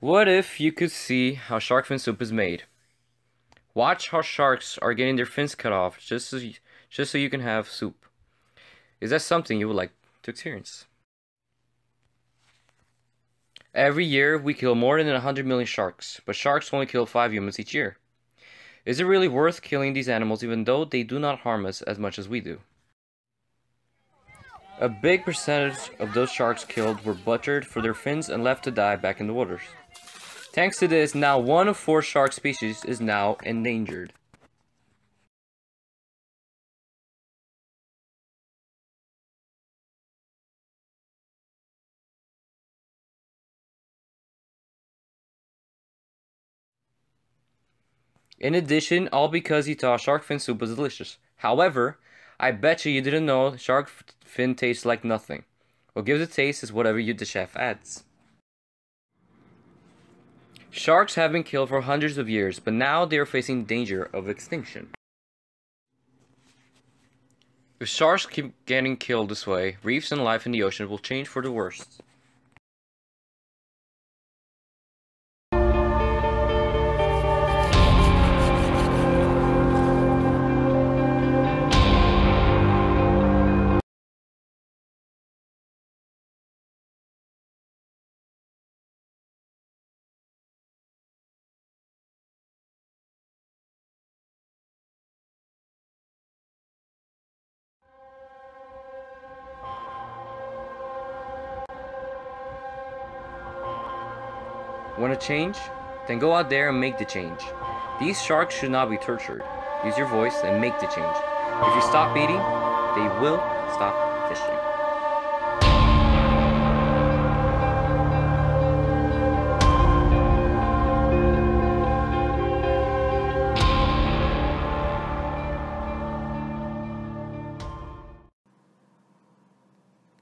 What if you could see how shark fin soup is made? Watch how sharks are getting their fins cut off just so you, just so you can have soup. Is that something you would like to experience? Every year we kill more than 100 million sharks, but sharks only kill 5 humans each year. Is it really worth killing these animals even though they do not harm us as much as we do? A big percentage of those sharks killed were butchered for their fins and left to die back in the waters. Thanks to this, now one of four shark species is now endangered. In addition, all because he thought shark fin soup was delicious. However, I bet you you didn't know shark fin tastes like nothing. What gives it taste is whatever you the chef adds. Sharks have been killed for hundreds of years, but now they are facing danger of extinction. If sharks keep getting killed this way, reefs and life in the ocean will change for the worst. Want to change? Then go out there and make the change. These sharks should not be tortured. Use your voice and make the change. If you stop eating, they will stop fishing.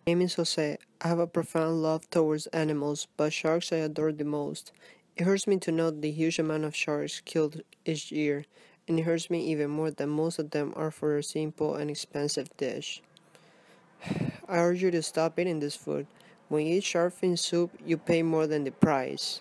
Is Jose. I have a profound love towards animals, but sharks I adore the most. It hurts me to note the huge amount of sharks killed each year, and it hurts me even more that most of them are for a simple and expensive dish. I urge you to stop eating this food. When you eat shark fin soup, you pay more than the price.